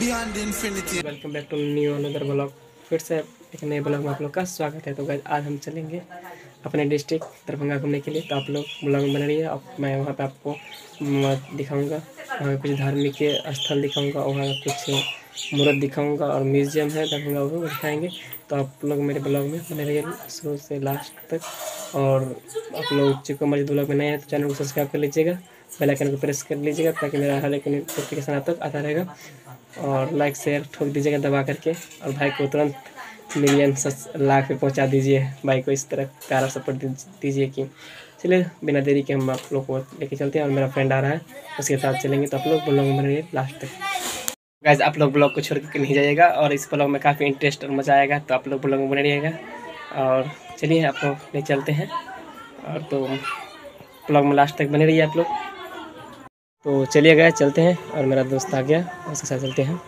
beyond infinity. Welcome back to new another blog फिर से एक नए ब्लॉग में आप लोग का स्वागत है। तो गाइस आज हम चलेंगे अपने डिस्ट्रिक्ट दरभंगा घूमने के लिए। तो आप लोग ब्लॉग में बने रहिए। अब मैं वहाँ पे आपको दिखाऊँगा। वहाँ कुछ धार्मिक स्थल दिखाऊँगा, वहाँ कुछ मूर्त दिखाऊँगा और म्यूज़ियम है दरभंगा वो दिखाएँगे। तो आप लोग मेरे ब्लॉग में बने रहिए शुरू से लास्ट तक। और आप लोग चिको मर्ज़ी ब्लॉग में नए हैं तो चैनल को सब्सक्राइब कर लीजिएगा। बेल आइकन को प्रेस कर लीजिएगा, ताकि मेरा हर एक नोटिफिकेशन आप तक आता रहेगा। और लाइक शेयर ठोक दीजिएगा दबा करके। और भाई को तुरंत मिलियन लाख पे पहुँचा दीजिए। भाई को इस तरह प्यारा सपोर्ट दीजिए कि चलिए, बिना देरी के हम आप लोग को लेके चलते हैं और मेरा फ्रेंड आ रहा है, उसके साथ चलेंगे। तो आप लोग ब्लॉग में रहिए लास्ट तक। गाइज़ आप लोग ब्लॉग को छोड़ के नहीं जाइएगा और इस ब्लॉग में काफ़ी इंटरेस्ट और मज़ा आएगा तो आप लोग ब्लॉग में बने रहिएगा। और चलिए, आप लोग ले चलते हैं। और तो ब्लॉग में लास्ट तक बने रहिए आप लोग। तो चलिए गए चलते हैं और मेरा दोस्त आ गया उसके साथ चलते हैं।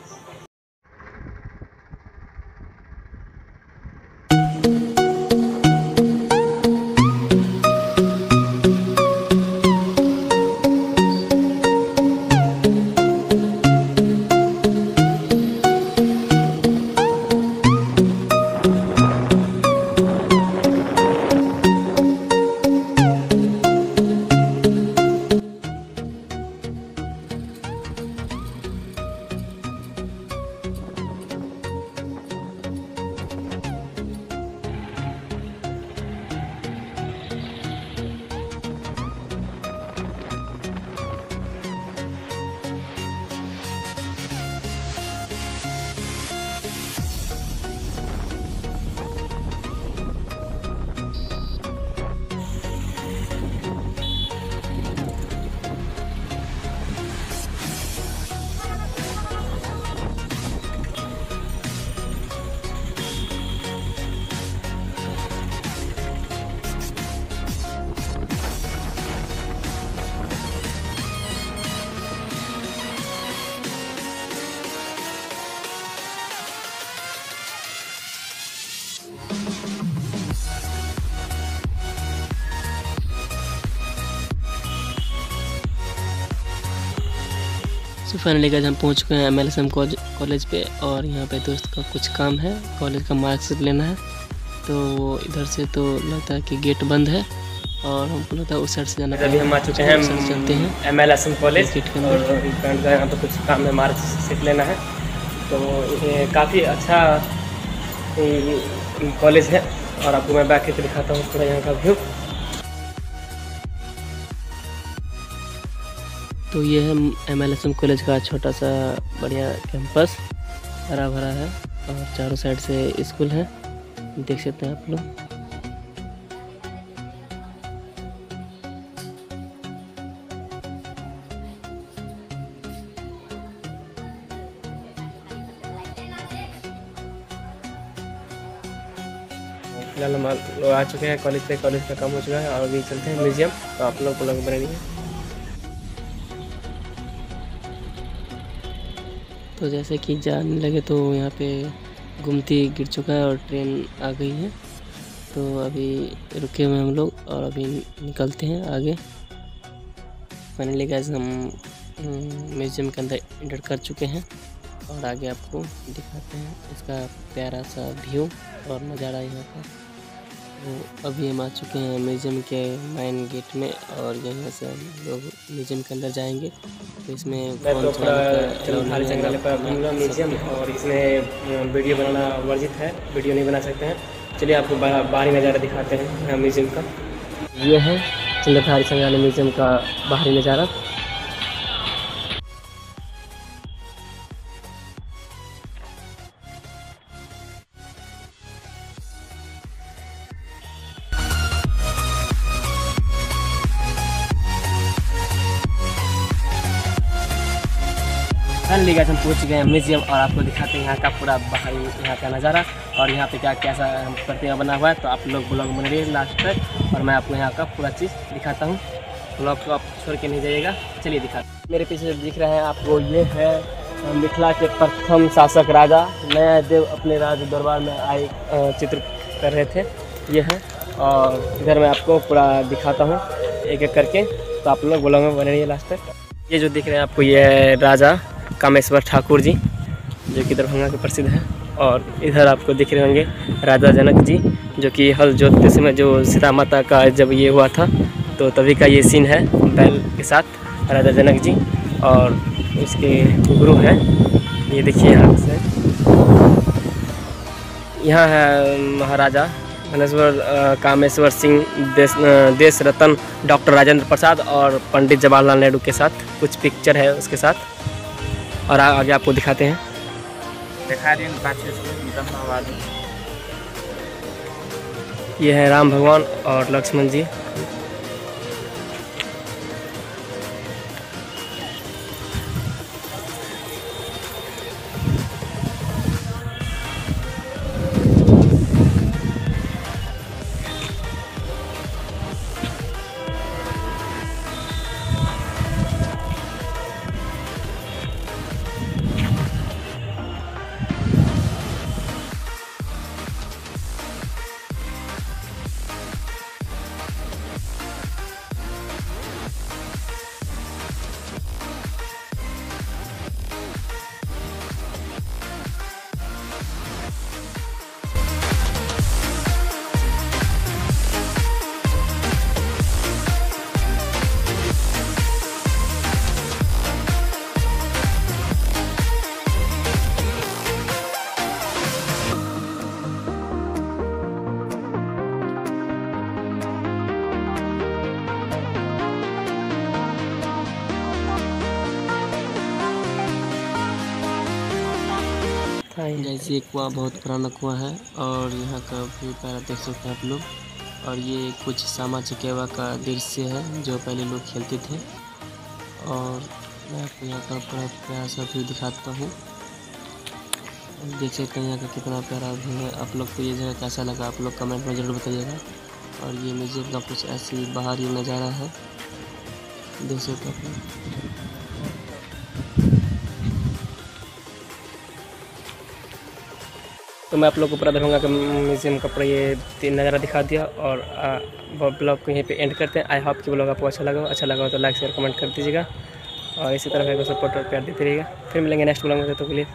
सो फाइनली गाइस हम पहुँच चुके हैं M L S M college पे और यहाँ पे दोस्त का कुछ काम है कॉलेज का मार्कशीट लेना है। तो वो इधर से तो लगता है कि गेट बंद है और हमको लगता है उस साइड से जाना अभी हम आ चुके हैं चलते हैं। M L S M college gate के यहाँ पे कुछ काम है मार्कशीट लेना है। तो ये काफ़ी अच्छा कॉलेज है और आपको मैं बैक के दिखाता हूँ थोड़ा यहाँ का व्यू तो ये है एम एल कॉलेज का छोटा सा बढ़िया कैंपस हरा भरा है और चारों साइड से स्कूल है। देख सकते हैं आप लोग। फ़िलहाल हम लोग आ चुके हैं। कॉलेज पे कॉलेज का काम हो चुका है और अभी चलते हैं म्यूज़ियम। तो आप लोग को लोग बने तो जैसे कि जाने लगे तो यहाँ पे गुमती गिर चुका है और ट्रेन आ गई है। तो अभी रुके हुए हम लोग और अभी निकलते हैं आगे। फाइनली गैस हम म्यूज़ियम के अंदर इंटर कर चुके हैं और आगे आपको दिखाते हैं इसका प्यारा सा व्यू और नज़ारा यहाँ का अभी हम आ चुके हैं म्यूज़ियम के मेन गेट में और यहाँ से हम लोग म्यूज़ियम के अंदर जाएँगे। तो इसमें तो म्यूज़ियम और इसमें वीडियो बनाना वर्जित है वीडियो नहीं बना सकते हैं। चलिए आपको बाहरी नज़ारा दिखाते हैं म्यूज़ियम का। ये है चंद्रधारी संग्रहालय म्यूज़ियम का बाहरी नज़ारा। फाइनली गाइस हम पहुँच गए हैं म्यूज़ियम और आपको दिखाते हैं यहाँ का पूरा बाहरी, यहाँ का नज़ारा और यहाँ पे क्या कैसा प्रतिमा बना हुआ है। तो आप लोग ब्लॉग बन रही लास्ट तक और मैं आपको यहाँ का पूरा चीज़ दिखाता हूँ। ब्लॉग को आप छोड़ के नहीं जाइएगा। चलिए दिखा मेरे पीछे दिख रहे हैं आपको ये है मिथिला के प्रथम शासक राजा। नया देव अपने राज दरबार में आए चित्र कर रहे थे। ये है और इधर मैं आपको पूरा दिखाता हूँ एक एक करके। तो आप लोग ब्लॉग में बने रहिए लास्ट तक। ये जो दिख रहे हैं आपको ये है राजा। कामेश्वर ठाकुर जी, जो कि दरभंगा के प्रसिद्ध हैं। और इधर आपको दिख रहे होंगे राजा जनक जी, जो कि हल जोतते समय जो सीता माता का जब ये हुआ था तो तभी का ये सीन है बैल के साथ राजा जनक जी। और उसके गुरु हैं, ये देखिए यहाँ से। यहाँ है महाराजा धनेश्वर कामेश्वर सिंह देश देश रत्न डॉक्टर राजेंद्र प्रसाद और पंडित जवाहरलाल नेहरू के साथ। कुछ पिक्चर है उसके साथ। और आ- आगे आपको दिखाते हैं। दिखा हूँ ये है राम भगवान और लक्ष्मण जी। जैसे ये कुआँ बहुत पुराना कुआँ है और यहाँ का व्यू पैरा देख सकते हैं आप लोग। और ये कुछ सामा चकेवा का दृश्य है जो पहले लोग खेलते थे। और मैं आपको यहाँ का पूरा प्यारा सा व्यू दिखाता हूँ। देख सकते हैं यहाँ का कितना प्यारा व्यू है। आप लोग को ये जगह कैसा लगा आप लोग कमेंट में ज़रूर बताइएगा। और ये म्यूज़ियम का कुछ ऐसी बाहर नज़ारा है। देख सकते हैं तो मैं आप लोग को पूरा दरभंगा का म्यूज़ियम का पूरा ये नज़ारा दिखा दिया और ब्लॉग को यहीं पे एंड करते हैं। आई होप कि ब्लॉग आपको अच्छा लगा अच्छा लगा तो लाइक शेयर कमेंट कर दीजिएगा। और इसी तरह का सपोर्ट और प्यार देते रहिएगा। फिर मिलेंगे नेक्स्ट ब्लॉग में तो के लिए